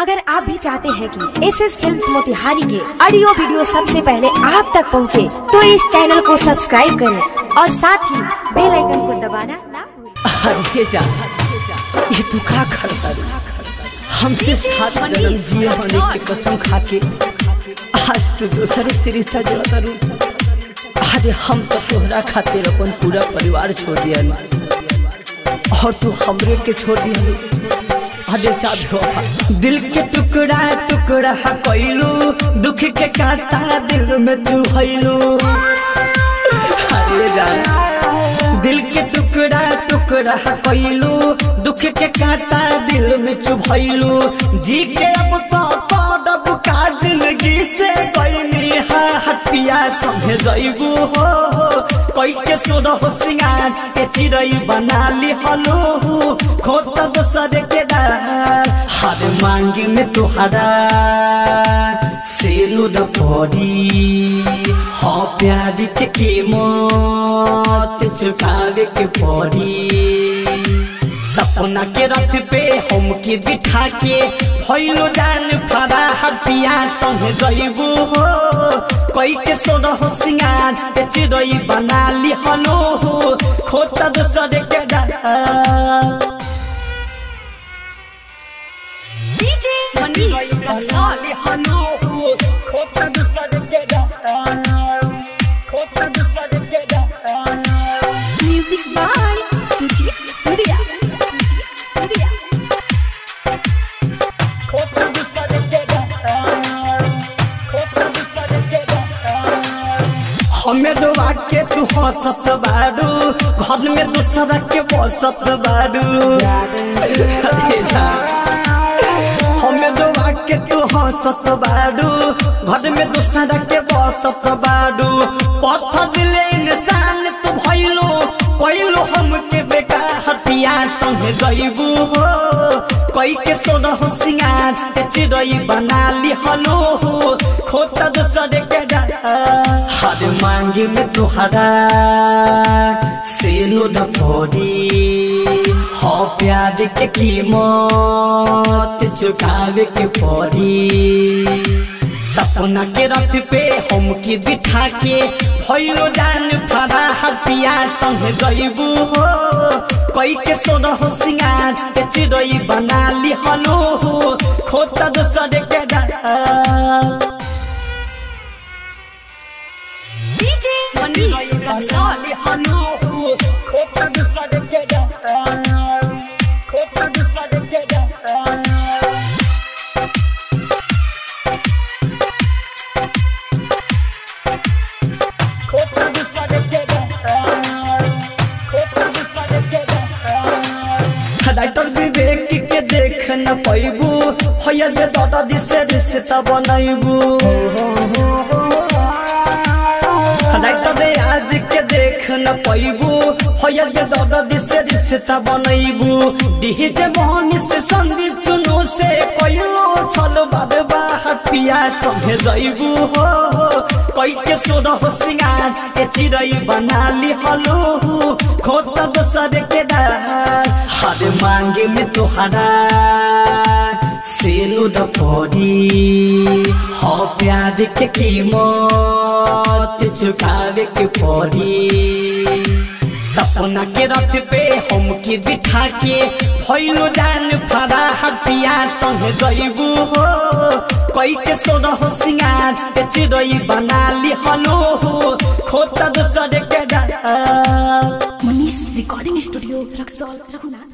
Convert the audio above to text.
अगर आप भी चाहते हैं कि एस एस फ़िल्म मोतिहारी के ऑडियो वीडियो सबसे पहले आप तक पहुँचे, तो इस चैनल को सब्सक्राइब करें और साथ ही बेल आइकन को दबाना ना भूलें। जा ये तू का करता हमसे साथ जिए होने की कसम खाके। आज तू दूसरे से रिश्ता जोड़ा रू अरे हम तो तोहरा खातिर अपन पूरा परिवार छोड़ दिया और तू हमरे के छोड़ दिया दिल के टुकड़ा टुकड़ा कैलू दुख के कांटा दिल में चुहैलू। अरे दिल के टुकड़ा टुकड़ा कैलू दुख के कांटा दिल में चुभैलू जी के अब तो पड़ब का ज़िंदगी से कैनी हटिया समझ जैबू हो कोई के हो सिंगार, के चिड़ई बना ली हलो। खोत दोसर के मांगी में तुहरा सेलूर पड़ी हो प्यार के कीमत चुकावे के पड़ी सपना के रथ पे हम के बिठा के फैलो जान फरा हर पिया संग जइबू हो कोई के सोना हो सिंगार चिड़ई बना ली हलो हो खोता दोसर हमें डुबा के तू हंसत बारू घर में दूसरा के बसत बारू हंसत बारू घर में दूसरा के बसत बारू पत्थर दिले इंसान तू भइलो कोइलो हमके बेकार पिया संग जइबू हो कोई के सोना हो सिंगार के चिड़ई बना ली हलो खोता दूसर के डाल हर मांगे में तुहरा सेलो न पड़ी हो प्यार के कीमत चुकावे के पड़ी सपना के रथ पे हम के बिठा के फैलो जान फरा हर पिया संग जइबू हो कोई के सोना हो सिंगार के चिड़ई बना ली हलो हो खोता दोसर के डाल DJ Manish Luxor. खोता न पैबू फैल दे दादा, दिसे रिश्ता बनैबू आज के देख न पैबू फैल दे दादा, दिसे रिश्ता बनैबू डीजे मोहन से संदीप पिया संगे जइबू हो कोई के सोर हो सिंगार के चिड़ई बना ली हलो। खोता दोसर के हर मांगे में तुहरा। सेलू पड़ी, हो प्यार के कीमत चुकावे के पड़ी। सपना के रथ पे हमके दिखा के फैलो जान फरा हर पिया संग जइबू हो कोई के सोना हो सिंगार के चिड़ई बना ली हलो हो खोता दूसरे के डर Manish recording studio Raxaul Raghunath.